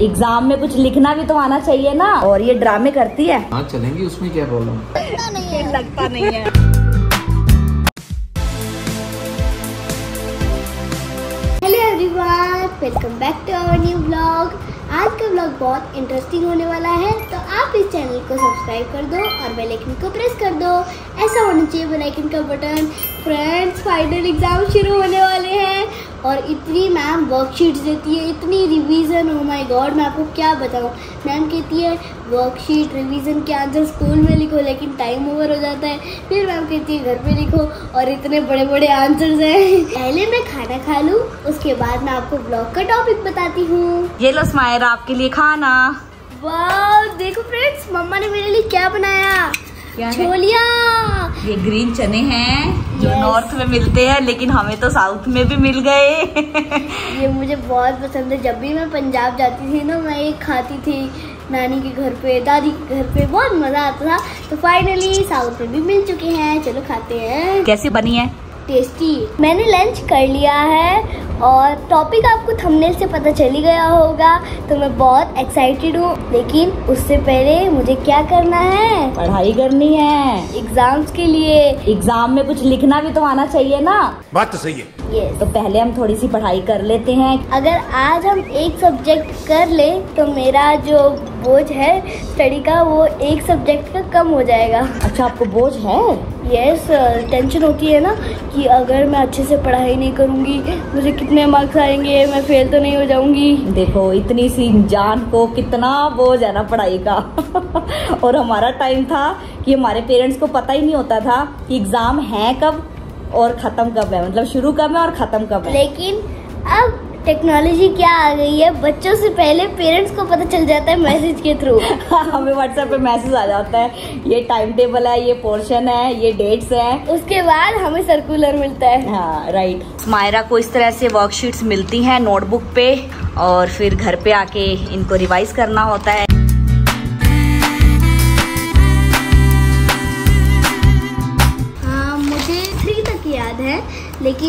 Exam में कुछ लिखना भी तो आना चाहिए ना। और ये ड्रामे करती है। हाँ चलेंगे उसमें क्या प्रॉब्लम लगता नहीं है hello everyone welcome back to our new blog आज का ब्लॉग बहुत इंटरेस्टिंग होने वाला है तो आप इस चैनल को सब्सक्राइब कर दो और बेल आइकन को प्रेस कर दो। ऐसा होना चाहिए बेल आइकन का बटन फ्रेंड्स फाइनल एग्ज़ाम शुरू होने वाले हैं। और इतनी मैम वर्कशीट्स देती है इतनी रिवीजन हो माय गॉड मैं आपको क्या बताऊँ? मैम कहती है वर्कशीट रिवीजन के आंसर स्कूल में लिखो लेकिन टाइम ओवर हो जाता है। फिर मैम कहती है घर पे लिखो और इतने बड़े बड़े आंसर्स हैं। पहले मैं खाना खा लूँ उसके बाद मैं आपको ब्लॉग का टॉपिक बताती हूँ। ये लो स्मायरा आपके लिए खाना। वाह देखो फ्रेंड्स मम्मा ने मेरे लिए क्या बनाया? क्या छोलिया। ये ग्रीन चने हैं जो. नॉर्थ में मिलते हैं लेकिन हमें तो साउथ में भी मिल गए। ये मुझे बहुत पसंद है। जब भी मैं पंजाब जाती थी ना मैं ये खाती थी नानी के घर पे दादी के घर पे बहुत मज़ा आता था। तो फाइनली साउथ में भी मिल चुके हैं। चलो खाते हैं। कैसी बनी है? टेस्टी मैंने लंच कर लिया है और टॉपिक आपको थंबनेल से पता चल ही गया होगा तो मैं बहुत एक्साइटेड हूँ। लेकिन उससे पहले मुझे क्या करना है? पढ़ाई करनी है। एग्ज़ाम्स के लिए। एग्ज़ाम में कुछ लिखना भी तो आना चाहिए ना। बात तो सही है। तो पहले हम थोड़ी सी पढ़ाई कर लेते हैं। अगर आज हम एक सब्जेक्ट कर ले तो मेरा जो बोझ है स्टडी का वो एक सब्जेक्ट का कम हो जाएगा। अच्छा आपको बोझ है? यस yes, टेंशन होती है ना कि अगर मैं अच्छे से पढ़ाई नहीं करूँगी मुझे कितने मार्क्स आएँगे मैं फेल तो नहीं हो जाऊँगी। देखो इतनी सी जान को कितना बोझ है ना पढ़ाई का। और हमारा टाइम था कि हमारे पेरेंट्स को पता ही नहीं होता था कि एग्ज़ाम है कब और खत्म कब है? मतलब शुरू कब है और खत्म कब है? लेकिन अब टेक्नोलॉजी क्या आ गई है? बच्चों से पहले पेरेंट्स को पता चल जाता है मैसेज के थ्रू हमें व्हाट्सएप पे मैसेज आ जाता है ये टाइम टेबल है ये पोर्शन है ये डेट्स है. उसके बाद हमें सर्कुलर मिलता है। हाँ राइट मायरा को इस तरह से वर्कशीट्स मिलती हैं नोटबुक पे और फिर घर पे आके इनको रिवाइज करना होता है हाँ।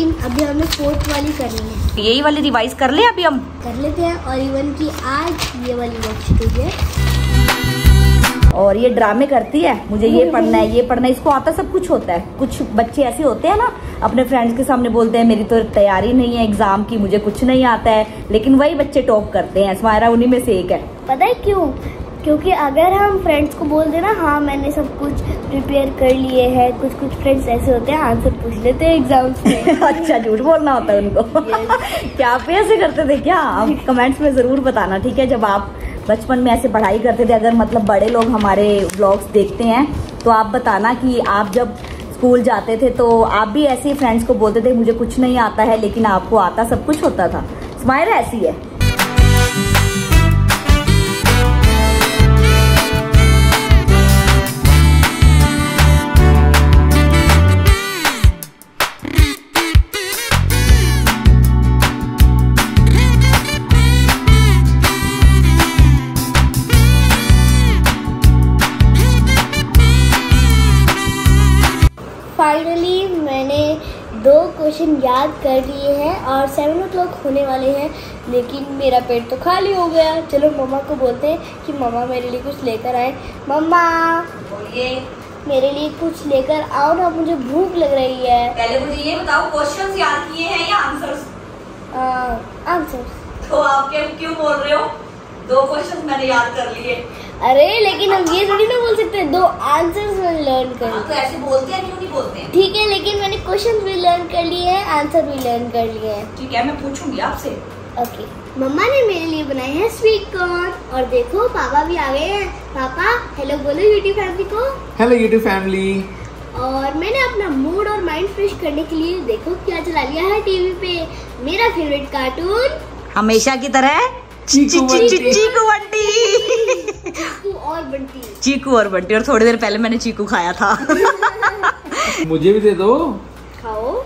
लेकिन अभी हमें फोर्थ वाली करनी है। यही वाली रिवाइज कर ले अभी हम। कर लेते हैं और इवन की आज ये वाली हुई है। और ये ड्रामे करती है मुझे ये पढ़ना है ये पढ़ना है। इसको आता सब कुछ होता है। कुछ बच्चे ऐसे होते हैं ना अपने फ्रेंड्स के सामने बोलते हैं मेरी तो तैयारी नहीं है एग्ज़ाम की मुझे कुछ नहीं आता है। लेकिन वही बच्चे टॉप करते हैं स्मायरा उन्हीं में से एक है। पता है क्यों? क्योंकि अगर हम फ्रेंड्स को बोल देना हाँ मैंने सब कुछ प्रिपेयर कर लिए है कुछ कुछ फ्रेंड्स ऐसे होते हैं आंसर पूछ लेते हैं एग्ज़ाम्स में. अच्छा झूठ बोलना होता है उनको। क्या आप ऐसे करते थे क्या? आप कमेंट्स में ज़रूर बताना ठीक है? जब आप बचपन में ऐसे पढ़ाई करते थे अगर मतलब बड़े लोग हमारे ब्लॉग्स देखते हैं तो आप बताना कि आप जब स्कूल जाते थे तो आप भी ऐसे ही फ्रेंड्स को बोलते थे मुझे कुछ नहीं आता है लेकिन आपको आता सब कुछ होता था। स्माइल ऐसी है। और सेवन ओ क्लॉक होने वाले हैं लेकिन मेरा पेट तो खाली हो गया। चलो मम्मा को बोलते हैं कि मम्मा मेरे लिए कुछ लेकर आए। मम्मा बोलिए। मेरे लिए कुछ लेकर आओ ना मुझे भूख लग रही है। पहले मुझे ये बताओ क्वेश्चंस याद किए हैं या आंसर्स आंसर तो आप क्या क्यों बोल रहे हो? दो क्वेश्चंस मैंने याद कर लिए। अरे लेकिन हम ये थोड़ी ना बोल सकते दो आंसर्स लर्न कर लिए तो ऐसे बोलते हैं क्यों नहीं बोलते ठीक है लेकिन मैंने क्वेश्चन भी लर्न कर लिए हैं आंसर भी लर्न कर लिए हैं। ठीक है मैं पूछूँगी आपसे। ओके मम्मा ने मेरे लिए बनाए हैं स्वीट कॉर्न और देखो पापा भी आ गए हैं। पापा हेलो बोलो यूट्यूब फैमिली को। हेलो यूट्यूब फैमिली और मैंने अपना मूड और माइंड फ्रेश करने के लिए देखो क्या चला लिया है टीवी पे। मेरा फेवरेट कार्टून हमेशा की तरह चीकू बंटी। चीकू बंटी। और बंटी। चीकू और बंटी और थोड़ी देर पहले मैंने चीकू खाया था। मुझे भी दे दो। खाओ।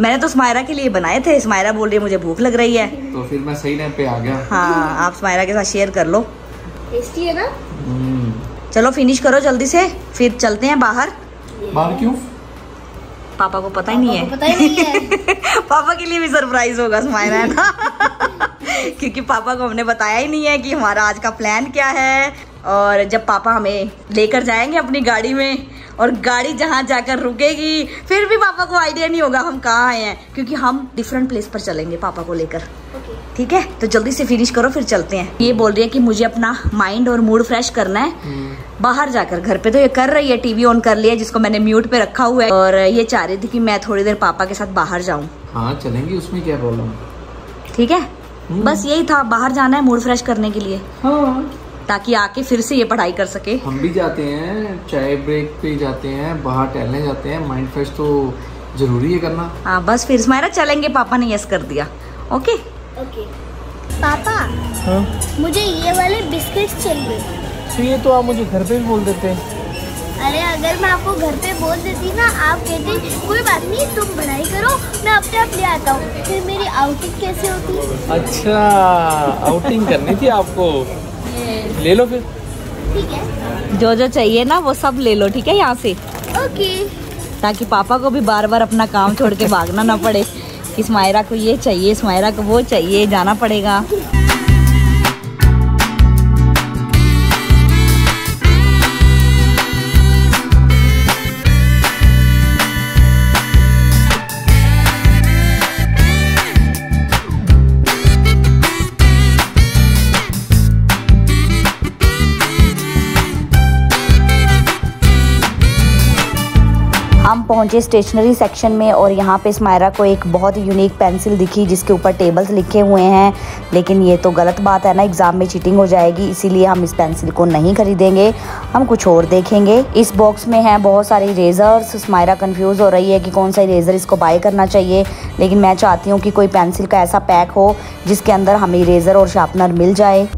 मैंने तो स्मायरा के लिए बनाए थे स्मायरा बोल रही है मुझे भूख लग रही है। तो फिर मैं सही टाइम पे आ गया। हाँ आप स्मायरा के साथ शेयर कर लो। टेस्टी है ना? हम्म, चलो फिनिश करो जल्दी से फिर चलते हैं बाहर। बाहर क्यों? पापा को पता ही नहीं है। पता ही नहीं है। पापा के लिए भी सरप्राइज़ होगा स्माइला है ना? क्योंकि पापा को हमने बताया ही नहीं है कि हमारा आज का प्लान क्या है। और जब पापा हमें लेकर जाएँगे अपनी गाड़ी में और गाड़ी जहाँ जाकर रुकेगी फिर भी पापा को आइडिया नहीं होगा हम कहाँ आए हैं क्योंकि हम डिफरेंट प्लेस पर चलेंगे पापा को लेकर। ओके ठीक है? तो जल्दी से फिनिश करो फिर चलते हैं। ये बोल रही है कि मुझे अपना माइंड और मूड फ्रेश करना है। बाहर जाकर घर पे। तो ये कर रही है टीवी ऑन कर लिया जिसको मैंने म्यूट पे रखा हुआ है। और ये चाह रही थी कि मैं थोड़ी देर पापा के साथ बाहर जाऊँ। हाँ चलेंगे उसमें क्या प्रॉब्लम ठीक है? बस यही था बाहर जाना है मूड फ्रेश करने के लिए। हाँ। ताकि आके फिर से ये पढ़ाई कर सके। हम भी जाते हैं चाय ब्रेक पे जाते हैं बाहर टहलने जाते हैं। माइंड फ्रेश तो ज़रूरी है करना। हाँ बस फिर स्माइरा चलेंगे पापा ने यस कर दिया। ओके ओके पापा हाँ। मुझे ये वाले बिस्किट्स चाहिए। तो ये तो आप मुझे घर पे भी बोल देते अरे अगर मैं आपको घर पे बोल देती ना आप कहते कोई बात नहीं तुम पढ़ाई करो मैं अपने आप ले आता हूँ। फिर मेरी आउटिंग कैसे होती? अच्छा आउटिंग करनी थी आपको। ले लो फिर। ठीक है। जो जो चाहिए ना वो सब ले लो ठीक है यहाँ से। ओके ताकि पापा को भी बार बार अपना काम छोड़ के भागना ना पड़े कि स्माइरा को ये चाहिए स्माइरा को वो चाहिए जाना पड़ेगा। पहुँचे स्टेशनरी सेक्शन में और यहाँ पे स्मायरा को एक बहुत यूनिक पेंसिल दिखी जिसके ऊपर टेबल्स लिखे हुए हैं। लेकिन ये तो गलत बात है ना एग्ज़ाम में चीटिंग हो जाएगी, इसीलिए हम इस पेंसिल को नहीं खरीदेंगे। हम कुछ और देखेंगे। इस बॉक्स में हैं बहुत सारे इरेजर्स स्मायरा कन्फ्यूज़ हो रही है कि कौन सा इरेजर इसको बाय करना चाहिए। लेकिन मैं चाहती हूँ कि कोई पेंसिल का ऐसा पैक हो जिसके अंदर हमें इरेजर और शार्पनर मिल जाए।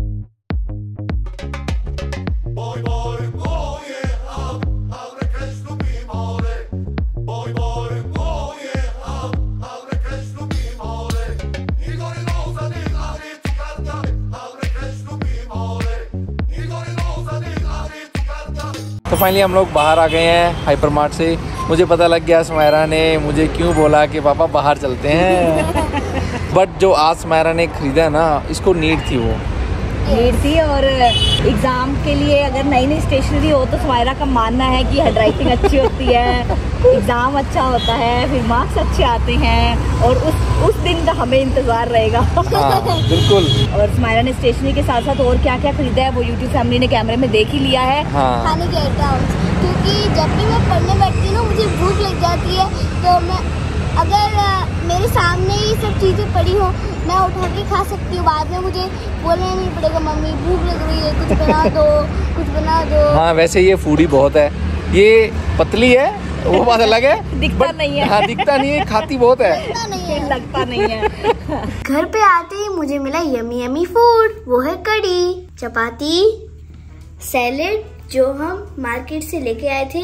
फाइनली हम लोग बाहर आ गए हैं हाइपर मार्ट से। मुझे पता लग गया सुमायरा ने मुझे क्यों बोला कि पापा बाहर चलते हैं। बट जो आज सुमायरा ने खरीदा ना इसको नीड थी वो। भीड़ थी और एग्ज़ाम के लिए अगर नई नई स्टेशनरी हो तो सुमायरा का मानना है कि हेड राइटिंग अच्छी होती है एग्ज़ाम अच्छा होता है फिर मार्क्स अच्छे आते हैं और उस उस दिन का हमें इंतज़ार रहेगा। हाँ बिल्कुल। और सुमायरा ने स्टेशनरी के साथ साथ और क्या क्या खरीदा है वो यूट्यूब फैमिली ने कैमरे में देख ही लिया है। हाँ। खाने के आइटम्स क्योंकि जब भी मैं पढ़ने बैठती हूँ मुझे भूख लग जाती है तो मैं अगर मेरे सामने ही सब चीज़ें पड़ी हो मैं उठा के खा सकती हूँ। बाद में मुझे बोलना नहीं पड़ेगा मम्मी भूख लग रही है कुछ बना दो कुछ बना दो। हाँ वैसे ये फूडी बहुत है। ये पतली है वो बात अलग है दिखता नहीं है। हाँ दिखता नहीं है खाती बहुत है। नहीं है। लगता नहीं है। घर पे आते ही मुझे मिला यमी यमी फ़ूड वो है कड़ी चपाती सैलेड जो हम मार्केट से लेके आए थे।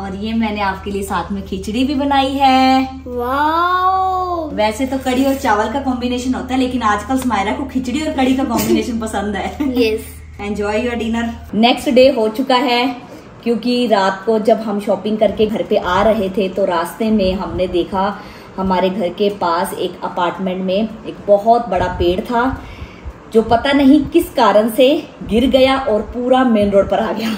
और ये मैंने आपके लिए साथ में खिचड़ी भी बनाई है। वाओ वैसे तो कड़ी और चावल का कॉम्बिनेशन होता है लेकिन आजकल स्मायरा को खिचड़ी और कड़ी का कॉम्बिनेशन पसंद है। Yes enjoy your dinner next day हो चुका है क्योंकि रात को जब हम शॉपिंग करके घर पे आ रहे थे तो रास्ते में हमने देखा हमारे घर के पास एक अपार्टमेंट में एक बहुत बड़ा पेड़ था जो पता नहीं किस कारण से गिर गया और पूरा मेन रोड पर आ गया।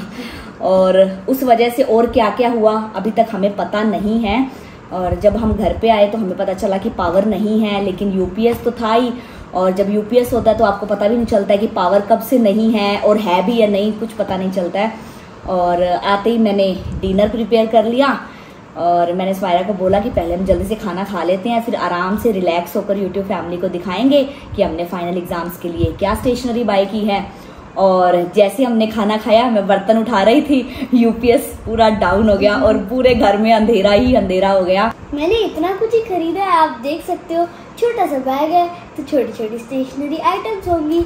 और उस वजह से और क्या क्या हुआ अभी तक हमें पता नहीं है। और जब हम घर पे आए तो हमें पता चला कि पावर नहीं है, लेकिन यूपीएस तो था ही। और जब यूपीएस होता है तो आपको पता भी नहीं चलता है कि पावर कब से नहीं है और है भी या नहीं, कुछ पता नहीं चलता है। और आते ही मैंने डिनर प्रिपेयर कर लिया और मैंने स्मायरा को बोला कि पहले हम जल्दी से खाना खा लेते हैं, फिर आराम से रिलैक्स होकर यूट्यूब फैमिली को दिखाएँगे कि हमने फाइनल एग्ज़ाम्स के लिए क्या स्टेशनरी बाई की है। और जैसे हमने खाना खाया मैं बर्तन उठा रही थी यूपीएस पूरा डाउन हो गया और पूरे घर में अंधेरा ही अंधेरा हो गया। मैंने इतना कुछ ही खरीदा है आप देख सकते हो छोटा सा बैग है तो छोटी छोटी स्टेशनरी आइटम्स होंगी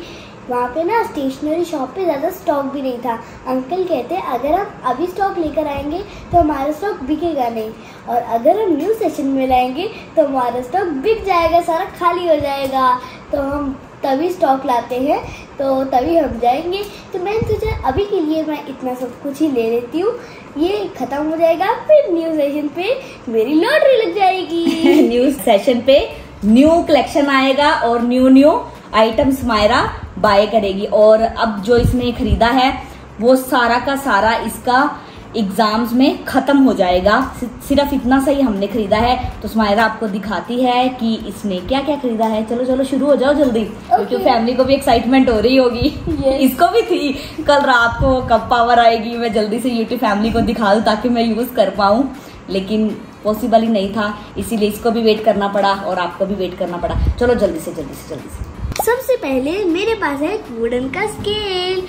वहाँ पे ना स्टेशनरी शॉप पे ज़्यादा स्टॉक भी नहीं था। अंकल कहते, अगर आप अभी स्टॉक लेकर आएँगे तो हमारा स्टॉक बिकेगा नहीं। और अगर हम न्यू सेशन में लाएँगे तो हमारा स्टॉक बिक जाएगा, सारा खाली हो जाएगा। तो हम तभी स्टॉक लाते हैं तो तभी हम जाएँगे। तो मैंने सोचा, अभी के लिए मैं इतना सब कुछ ही ले लेती हूँ। ये खत्म हो जाएगा, फिर न्यू सेशन पे मेरी लॉटरी लग जाएगी। न्यू सेशन पे न्यू कलेक्शन आएगा और new new items Myra buy करेगी। और अब जो इसने खरीदा है वो सारा का सारा इसका एग्ज़ाम्स में खत्म हो जाएगा। सिर्फ़ इतना सही हमने खरीदा है। तो स्मायरा आपको दिखाती है कि इसने क्या क्या खरीदा है। चलो चलो शुरू हो जाओ जल्दी। क्योंकि okay. फैमिली को भी एक्साइटमेंट हो रही होगी। Yes. इसको भी थी। कल रात को कब पावर आएगी मैं जल्दी से यूट्यूब फैमिली को दिखा दू ताकि मैं यूज़ कर पाऊँ। लेकिन पॉसिबल ही नहीं था। इसीलिए इसको भी वेट करना पड़ा और आपको भी वेट करना पड़ा। चलो जल्दी से जल्दी से जल्दी से। सबसे पहले मेरे पास है वुडन का स्केल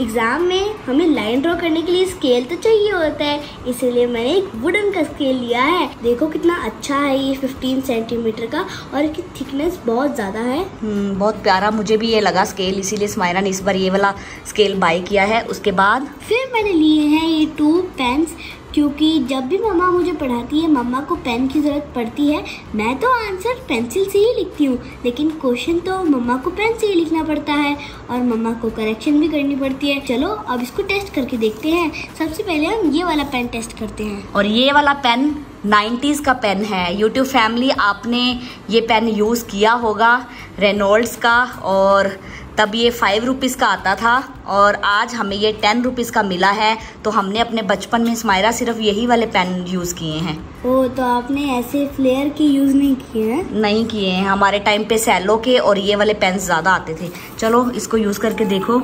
एग्ज़ाम में हमें लाइन ड्रॉ करने के लिए स्केल तो चाहिए होता है इसीलिए मैंने एक वुडन का स्केल लिया है. देखो कितना अच्छा है ये 15 सेंटीमीटर का और इसकी थिकनेस बहुत ज़्यादा है. हम्म, बहुत प्यारा मुझे भी ये लगा स्केल इसीलिए स्मायरा ने इस बार ये वाला स्केल बाय किया है. उसके बाद फिर मैंने लिए हैं ये टू पेन्स क्योंकि जब भी मम्मा मुझे पढ़ाती है, मम्मा को पेन की ज़रूरत पड़ती है, मैं तो आंसर पेंसिल से ही लिखती हूँ। लेकिन क्वेश्चन तो मम्मा को पेन से ही लिखना पड़ता है और मम्मा को करेक्शन भी करनी पड़ती है। चलो, अब इसको टेस्ट करके देखते हैं। सबसे पहले हम ये वाला पेन टेस्ट करते हैं। और ये वाला पेन 90s का पेन है। यूट्यूब फैमिली आपने ये पेन यूज़ किया होगा रेनोल्ड्स का और तब ये फाइव रुपीज़ का आता था और आज हमें ये टेन रुपीज़ का मिला है। तो हमने अपने बचपन में स्मायरा सिर्फ़ यही वाले पेन यूज़ किए हैं। ओ तो आपने ऐसे फ्लेयर के यूज़ नहीं किए हैं? नहीं किए हैं। हमारे टाइम पे सैलो के और ये वाले पेन ज़्यादा आते थे। चलो इसको यूज़ करके देखो।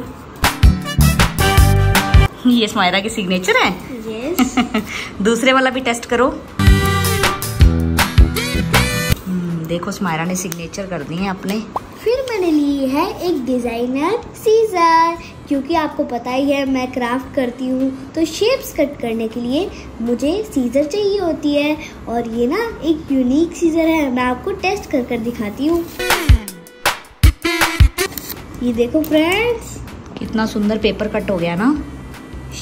ये स्मायरा के सिग्नेचर है? दूसरे वाला भी टेस्ट करो। हम्म, देखो स्मायरा ने सिग्नेचर कर दिए अपने। फिर मैंने ली है एक डिज़ाइनर सीजर। क्योंकि आपको पता ही है, मैं क्राफ्ट करती हूँ तो शेप्स कट करने के लिए मुझे सीजर चाहिए होती है। और ये ना एक यूनिक सीजर है, मैं आपको टेस्ट कर कर दिखाती हूँ। ये देखो फ्रेंड्स कितना सुंदर पेपर कट हो गया ना।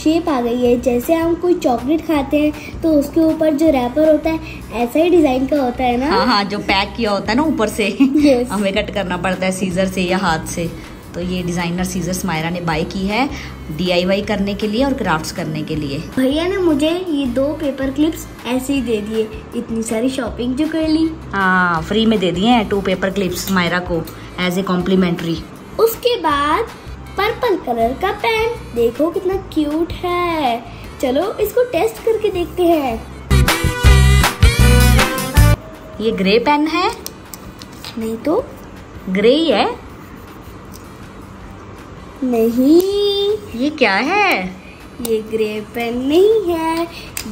शेप आ गई है। जैसे हम कोई चॉकलेट खाते हैं तो उसके ऊपर जो रैपर होता है ऐसा ही डिज़ाइन का होता है ना? हाँ हाँ जो पैक किया होता है ना ऊपर से। Yes. हमें कट करना पड़ता है सीजर से या हाथ से। तो ये डिज़ाइनर सीजर मायरा ने बाय की है डीआईवाई करने के लिए और क्राफ्ट्स करने के लिए। भैया ने मुझे ये दो पेपर क्लिप्स ऐसे ही दे दिए। इतनी सारी शॉपिंग जो कर ली। हाँ फ्री में दे दिए हैं टू पेपर क्लिप्स मायरा को एज ए कॉम्प्लीमेंट्री उसके बाद पर्पल कलर का पेन। देखो कितना क्यूट है। चलो इसको टेस्ट करके देखते हैं। ये ग्रे पेन है। नहीं तो? ग्रे ही। है नहीं। ये क्या है? ये ग्रे पेन नहीं है।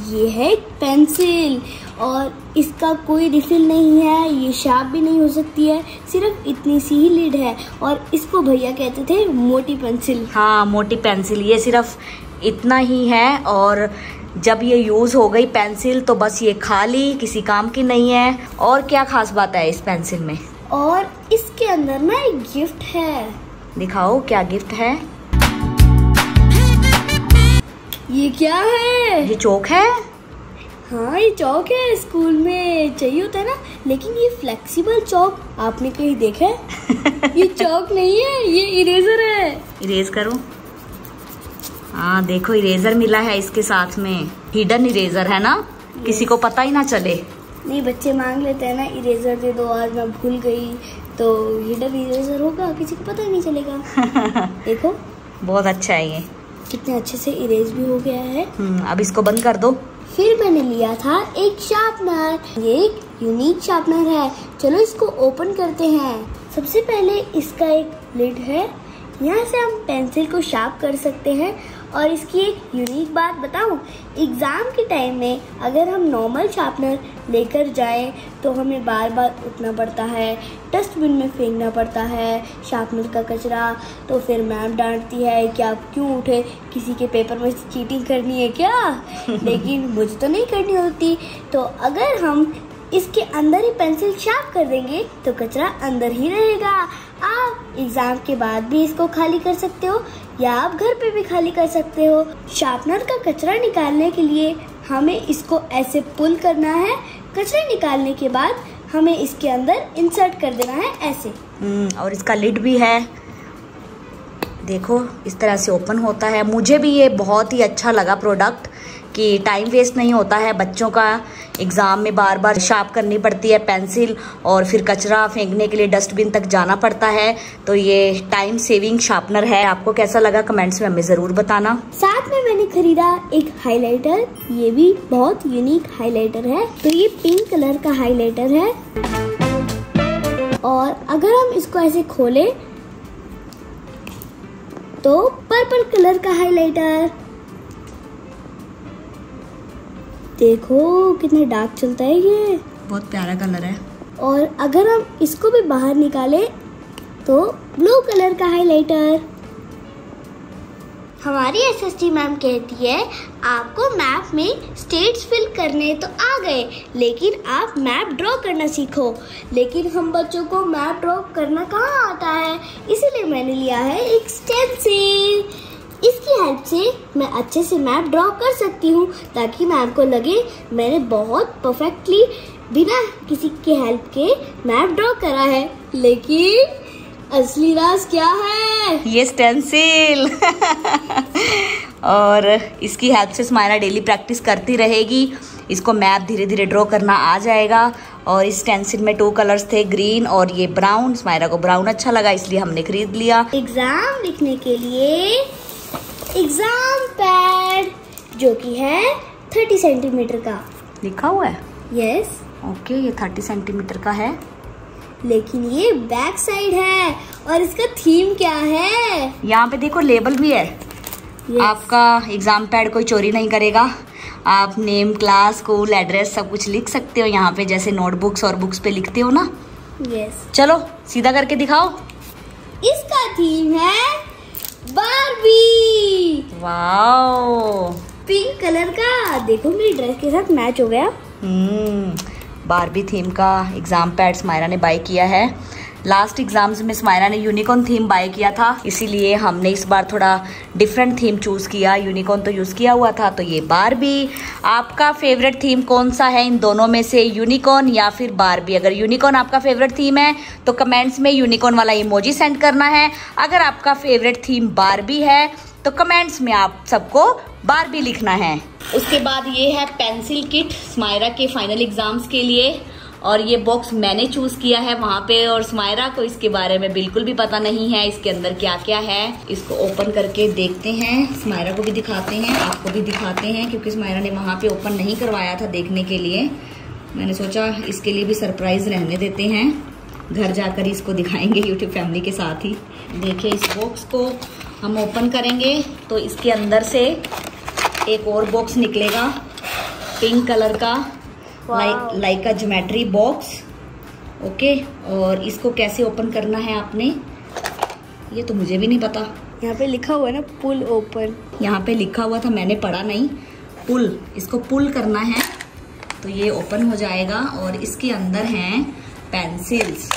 ये है पेंसिल और इसका कोई रिफिल नहीं है ये शार्प भी नहीं हो सकती है सिर्फ़ इतनी सी ही लीड है। और इसको भैया कहते थे मोटी पेंसिल हाँ मोटी पेंसिल ये सिर्फ़ इतना ही है। और जब ये यूज़ हो गई पेंसिल तो बस ये खाली किसी काम की नहीं है। और क्या खास बात है इस पेंसिल में? और इसके अंदर ना एक गिफ्ट है। दिखाओ क्या गिफ्ट है? ये क्या है? ये चौक है? हाँ ये चौक है स्कूल में चाहिए होता है ना लेकिन ये फ्लेक्सिबल चौक आपने कहीं देखा है? ये चौक नहीं है ये इरेजर है। इरेज करो? हाँ देखो इरेजर मिला है इसके साथ में। हिडन इरेजर है ना? किसी को पता ही ना चले। नहीं बच्चे मांग लेते हैं ना इरेजर दे दो आज मैं भूल गई। तो हिडन इरेजर होगा किसी को पता ही नहीं चलेगा। देखो। बहुत अच्छा है ये। कितने अच्छे से इरेज भी हो गया है। हम्म, अब इसको बंद कर दो। फिर मैंने लिया था एक शार्पनर। ये एक यूनिक शार्पनर है। चलो इसको ओपन करते हैं। सबसे पहले इसका एक लिड है। यहाँ से हम पेंसिल को शार्प कर सकते हैं और इसकी एक यूनिक बात बताऊँ एग्ज़ाम के टाइम में अगर हम नॉर्मल शार्पनर लेकर जाएँ तो हमें बार बार उठना पड़ता है डस्टबिन में फेंकना पड़ता है शार्पनर का कचरा। तो फिर मैम डांटती है कि आप क्यों उठे? किसी के पेपर में चीटिंग करनी है क्या? लेकिन मुझे तो नहीं करनी होती। तो अगर हम इसके अंदर ही पेंसिल शार्प कर देंगे तो कचरा अंदर ही रहेगा। आप एग्ज़ाम के बाद भी इसको खाली कर सकते हो या आप घर पे भी खाली कर सकते हो। शार्पनर का कचरा निकालने के लिए हमें इसको ऐसे पुल करना है। कचरा निकालने के बाद हमें इसके अंदर इंसर्ट कर देना है ऐसे। हम्म, और इसका लिड भी है। देखो इस तरह से ओपन होता है। मुझे भी ये बहुत ही अच्छा लगा प्रोडक्ट कि टाइम वेस्ट नहीं होता है, बच्चों का एग्ज़ाम में बार बार शार्प करनी पड़ती है पेंसिल और फिर कचरा फेंकने के लिए डस्टबिन तक जाना पड़ता है। तो ये टाइम सेविंग शार्पनर है। आपको कैसा लगा कमेंट्स में हमें ज़रूर बताना। साथ में मैंने खरीदा एक हाइलाइटर ये भी बहुत यूनिक हाइलाइटर है। तो ये पिंक कलर का हाइलाइटर है। और अगर हम इसको ऐसे खोले तो पर्पल कलर का हाइलाइटर देखो कितना डार्क चलता है ये। बहुत प्यारा कलर है। और अगर हम इसको भी बाहर निकाले तो ब्लू कलर का हाइलाइटर हमारी एसएसटी मैम कहती है आपको मैप में स्टेट्स फिल करने तो आ गए लेकिन आप मैप ड्रॉ करना सीखो। लेकिन हम बच्चों को मैप ड्रॉ करना कहाँ आता है? इसीलिए मैंने लिया है एक स्टेंसिल इसकी हेल्प से मैं अच्छे से मैप ड्रॉ कर सकती हूँ ताकि मैम को लगे मैंने बहुत परफेक्टली बिना किसी के हेल्प के मैप ड्रॉ करा है। लेकिन असली राज क्या है? ये स्टेंसिल और इसकी हेल्प से स्माइला डेली प्रैक्टिस करती रहेगी। इसको मैप धीरे धीरे ड्रॉ करना आ जाएगा। और इस स्टेंसिल में टू कलर्स थे ग्रीन और ये ब्राउन स्माइला को ब्राउन अच्छा लगा इसलिए हमने खरीद लिया। एग्ज़ाम लिखने के लिए एग्ज़ाम पैड जो कि है थर्टी सेंटीमीटर का। लिखा हुआ है? यस ओके ये थर्टी सेंटीमीटर का है। लेकिन ये बैक साइड है और इसका थीम क्या है? यहाँ पे देखो लेबल भी है। Yes. आपका एग्ज़ाम पैड कोई चोरी नहीं करेगा। आप नेम क्लास स्कूल एड्रेस सब कुछ लिख सकते हो यहाँ पे जैसे नोटबुक्स और बुक्स पे लिखते हो ना। Yes yes. चलो सीधा करके दिखाओ। इसका थीम है बारबी। वाओ। पिंक कलर का। देखो मेरी ड्रेस के साथ मैच हो गया। हम्म बारबी थीम का एग्ज़ाम पैड्स मायरा ने बाय किया है। लास्ट एग्ज़ाम्स में स्मायरा ने यूनिकॉर्न थीम बाय किया था, इसीलिए हमने इस बार थोड़ा डिफरेंट थीम चूज़ किया। यूनिकॉर्न तो यूज़ किया हुआ था तो ये बारबी आपका फेवरेट थीम कौन सा है इन दोनों में से यूनिकॉर्न या फिर बारबी अगर यूनिकॉर्न आपका फेवरेट थीम है तो कमेंट्स में यूनिकॉर्न वाला इमोजी सेंड करना है। अगर आपका फेवरेट थीम बारबी है तो कमेंट्स में आप सबको बारबी लिखना है। उसके बाद ये है पेंसिल किट स्मायरा के फाइनल एग्ज़ाम्स के लिए। और ये बॉक्स मैंने चूज़ किया है वहाँ पे और स्मायरा को इसके बारे में बिल्कुल भी पता नहीं है, इसके अंदर क्या क्या है। इसको ओपन करके देखते हैं। स्मायरा को भी दिखाते हैं, आपको भी दिखाते हैं, क्योंकि स्मायरा ने वहाँ पे ओपन नहीं करवाया था देखने के लिए। मैंने सोचा इसके लिए भी सरप्राइज़ रहने देते हैं। घर जाकर इसको दिखाएँगे यूट्यूब फैमिली के साथ ही। देखिए इस बॉक्स को हम ओपन करेंगे तो इसके अंदर से एक और बॉक्स निकलेगा पिंक कलर का। लाइक लाइक का ज्योमेट्री बॉक्स ओके और इसको कैसे ओपन करना है आपने? ये तो मुझे भी नहीं पता। यहाँ पे लिखा हुआ है ना पुल ओपन यहाँ पे लिखा हुआ था मैंने पढ़ा नहीं। पुल इसको पुल करना है तो ये ओपन हो जाएगा। और इसके अंदर हैं पेंसिल्स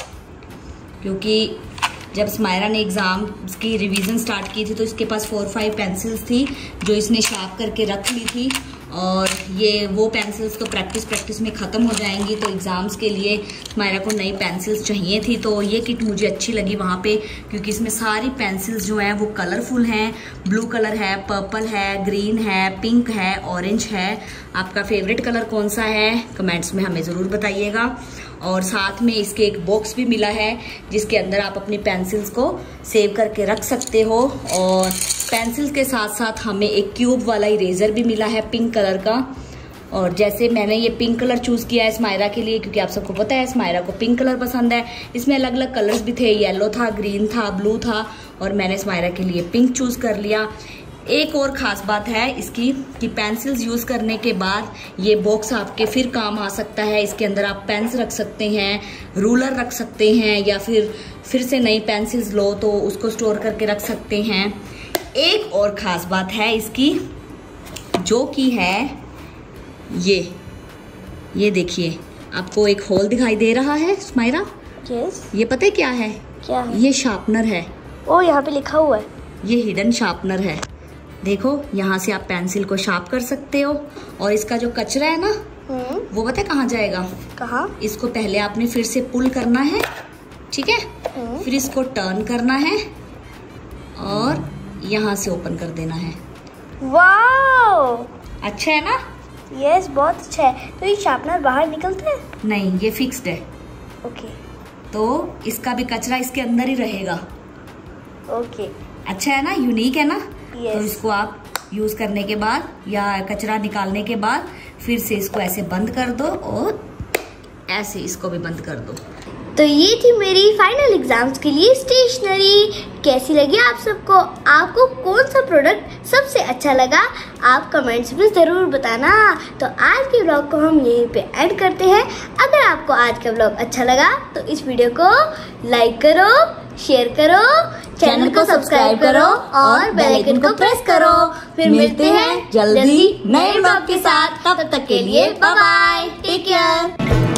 क्योंकि जब स्मायरा ने एग्ज़ाम की रिवीजन स्टार्ट की थी तो इसके पास फोर फाइव पेंसिल्स थी जो इसने शार्प करके रख ली थी। और ये वो पेंसिल्स तो प्रैक्टिस प्रैक्टिस में ख़त्म हो जाएँगी तो एग्ज़ाम्स के लिए मायरा को नई पेंसिल्स चाहिए थी तो ये किट मुझे अच्छी लगी वहाँ पे, क्योंकि इसमें सारी पेंसिल्स जो हैं वो कलरफुल हैं ब्लू कलर है पर्पल है ग्रीन है पिंक है ऑरेंज है। आपका फेवरेट कलर कौन सा है? कमेंट्स में हमें ज़रूर बताइएगा। और साथ में इसके एक बॉक्स भी मिला है, जिसके अंदर आप अपनी पेंसिल्स को सेव करके रख सकते हो। और पेंसिल्स के साथ साथ हमें एक क्यूब वाला इरेजर भी मिला है पिंक कलर का। और जैसे मैंने ये पिंक कलर चूज़ किया है स्मायरा के लिए, क्योंकि आप सबको पता है स्मायरा को पिंक कलर पसंद है। इसमें अलग अलग कलर्स भी थे येलो था ग्रीन था ब्लू था, और मैंने स्मायरा के लिए पिंक चूज़ कर लिया। एक और ख़ास बात है इसकी कि पेंसिल्स यूज़ करने के बाद ये बॉक्स आपके फिर काम आ सकता है। इसके अंदर आप पेन्स रख सकते हैं रूलर रख सकते हैं या फिर फिर से नई पेंसिल्स लो तो उसको स्टोर करके रख सकते हैं। एक और ख़ास बात है इसकी जो कि है ये। ये देखिए आपको एक होल दिखाई दे रहा है स्माइरा यस ये पता है क्या है? क्या है? ये शार्पनर है। ओ यहाँ पे लिखा हुआ है। ये हिडन शार्पनर है। देखो यहाँ से आप पेंसिल को शार्प कर सकते हो। और इसका जो कचरा है ना हम्म। वो पता है कहाँ जाएगा? कहा? इसको पहले आपने फिर से पुल करना है ठीक है? फिर इसको टर्न करना है और यहाँ से ओपन कर देना है। वाओ अच्छा है ना? यस बहुत अच्छा है। तो ये शार्पनर बाहर निकलता है? नहीं ये फिक्स्ड है। ओके तो इसका भी कचरा इसके अंदर ही रहेगा। ओके अच्छा है ना? यूनिक है ना? Yes. तो इसको आप यूज़ करने के बाद या कचरा निकालने के बाद फिर से इसको ऐसे बंद कर दो और ऐसे इसको भी बंद कर दो। तो ये थी मेरी फाइनल एग्ज़ाम्स के लिए स्टेशनरी कैसी लगी आप सबको? आपको कौन सा प्रोडक्ट सबसे अच्छा लगा? आप कमेंट्स में ज़रूर बताना। तो आज के ब्लॉग को हम यहीं पे एंड करते हैं। अगर आपको आज का ब्लॉग अच्छा लगा तो इस वीडियो को लाइक करो शेयर करो चैनल को सब्सक्राइब करो और बेल आइकन को प्रेस करो। फिर मिलते हैं जल्दी नए ब्लॉग के साथ। तब तक के लिए बाय बाय टेक केयर